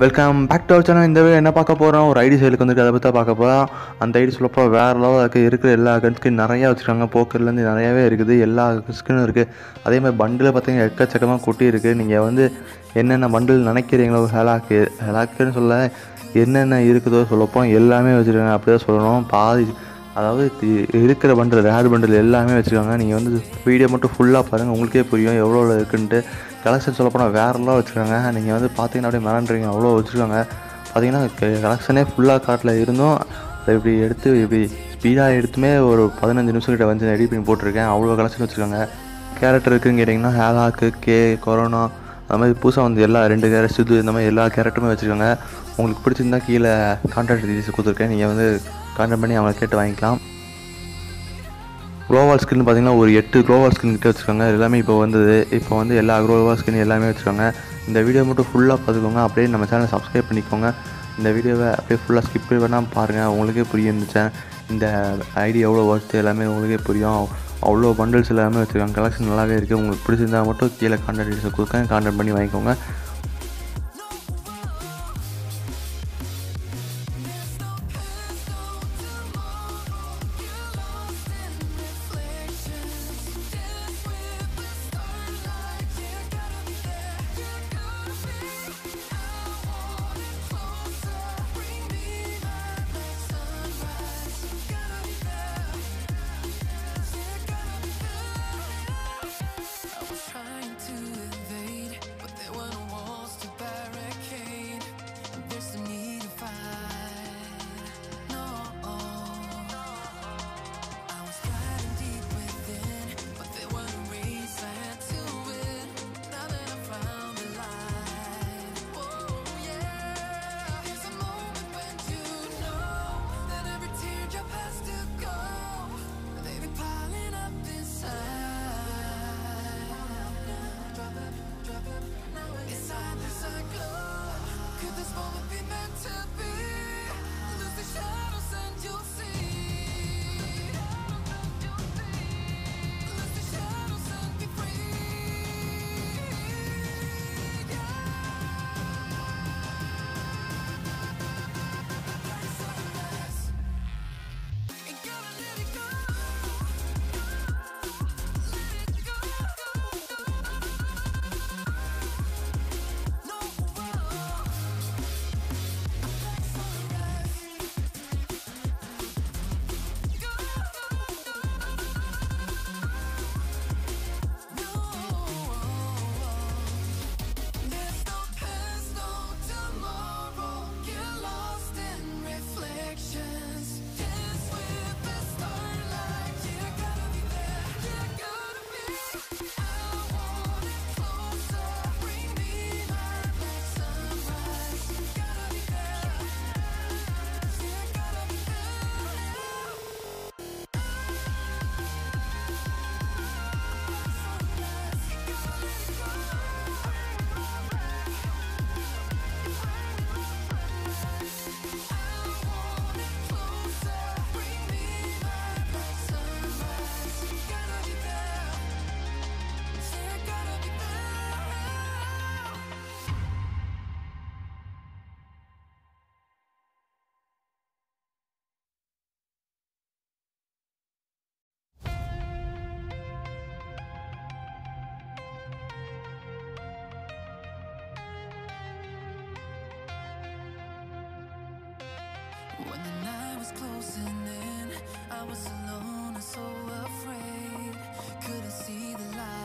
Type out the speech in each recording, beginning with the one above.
Welcome back to our channel இந்த video என்ன பார்க்க போகிறோம் ஒரு ஐடி சேலுக்கு வந்துட்டு அதை பற்றி தான் பார்க்க போகிறோம் அந்த ஐடி சொல்லப்போ வேறு லெவல் இருக்குது இருக்கிற எல்லா கன்ஸ்கின் நிறையா வச்சுருக்காங்க. போக்கர்லேருந்து நிறையாவே இருக்குது. எல்லா ஸ்கின்னும் இருக்குது அதே மாதிரி பண்டில் பார்த்தீங்கன்னா எக்கச்சக்கமாக கொட்டி இருக்குது நீங்கள் வந்து என்னென்ன பண்டில் நினைக்கிறீங்களோ ஹெலாக்கு ஹெலாக்குன்னு சொல்ல என்னென்ன இருக்குதோ சொல்லப்போ எல்லாமே வச்சுருக்காங்க. அப்படியே சொல்லணும். பாதி அதாவது இருக்கிற பண்டில் ரேர் பண்டில் எல்லாமே வச்சுருக்காங்க. நீங்கள் வந்து வீடியோ மட்டும் ஃபுல்லாக பாருங்கள் உங்களுக்கே புரியும் எவ்வளோ இருக்குன்ட்டு. கலெக்ஷன் சொல்லப்போனால் வேறெல்லாம் வச்சுருக்காங்க. நீங்கள் வந்து பார்த்தீங்கன்னா அப்படியே மிரண்டுறீங்க. அவ்வளோ வச்சுருக்காங்க. பார்த்தீங்கன்னா கலெக்ஷனே ஃபுல்லாக காட்டில் இருந்தும் அதை இப்படி எடுத்து இப்படி ஸ்பீடாக எடுத்துமே ஒரு பதினஞ்சு நிமிஷம் கிட்ட வந்து எடிட் பண்ணி போட்டிருக்கேன். அவ்வளோ கலெக்ஷன் வச்சுருக்காங்க. கேரக்டர் இருக்குன்னு கேட்டிங்கன்னா ஹேலாக்கு கே கொரோனா அது மாதிரி புதுசாக வந்து எல்லா ரெண்டு கேரட் சிது இந்த மாதிரி எல்லா கேரக்டருமே வச்சுருக்காங்க. உங்களுக்கு பிடிச்சிருந்தா கீழே கான்டாக்ட் டீட்டெயில்ஸ் கொடுத்துருக்கேன். நீங்கள் வந்து கான்டாக்ட் பண்ணி அவங்களை கேட்டு வாங்கிக்கலாம். க்ளோவால் ஸ்கின் பார்த்தீங்கன்னா ஒரு எட்டு க்ளோவால் ஸ்கின் கிட்ட வச்சுருக்காங்க. எல்லாமே இப்போ வந்தது. இப்போ வந்து எல்லா க்ளோவால் ஸ்கின் எல்லாமே வச்சுருக்காங்க. இந்த வீடியோ மட்டும் ஃபுல்லாக பார்த்துக்கோங்க. அப்படியே நம்ம சேனலை சப்ஸ்கிரைப் பண்ணிக்கோங்க. இந்த வீடியோவை அப்படியே ஃபுல்லாக ஸ்கிப் வேணால் பாருங்கள் உங்களுக்கே புரிய இந்த இந்த ஐடி எவ்வளோ ஒர்த்து எல்லாமே உங்களுக்கே புரியும். அவ்வளோ பண்டில்ஸ் எல்லாமே வச்சுருக்காங்க. கலெக்ஷன் நல்லாவே இருக்குது உங்களுக்கு பிடிச்சிருந்தா மட்டும் கீழே கான்டாக்ட் டீட்டெயில்ஸ் கொடுக்கேன் கான்டாக்ட் பண்ணி வாங்கிக்கோங்க. Meant to be? When the night was closing in, I was alone and so afraid. Couldn't see the light.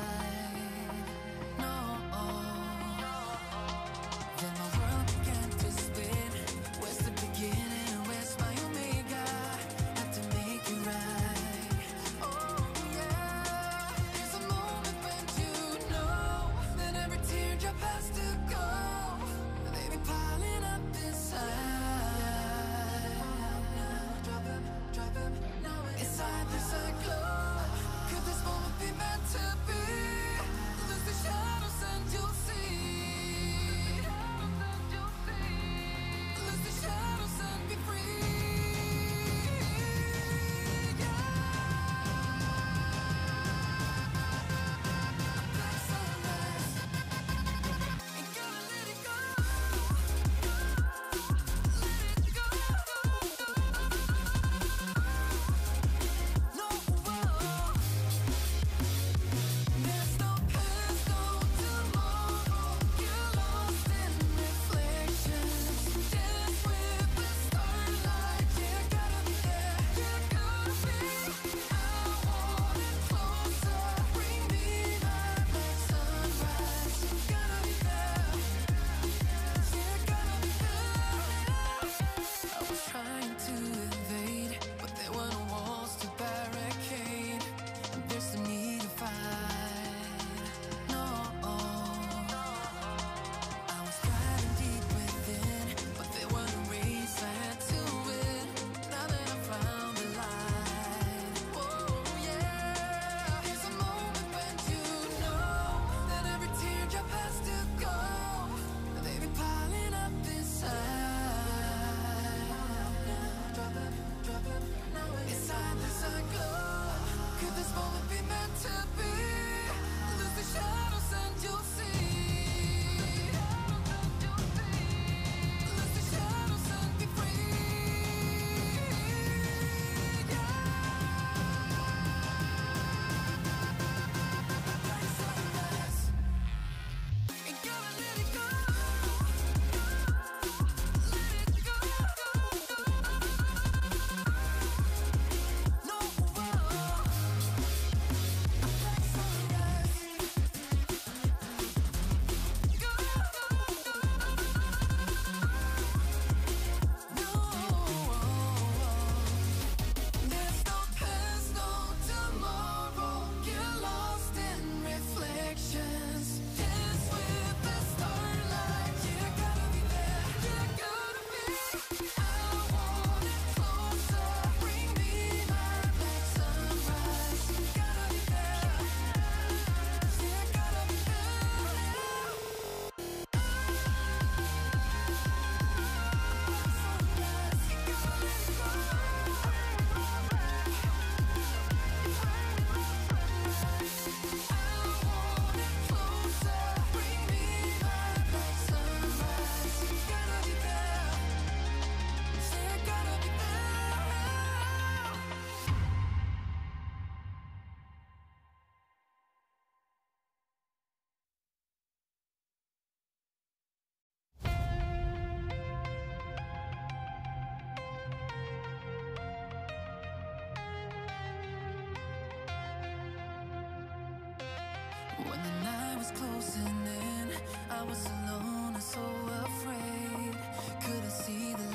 When the night was closing in, I was alone and so afraid. Couldn't see the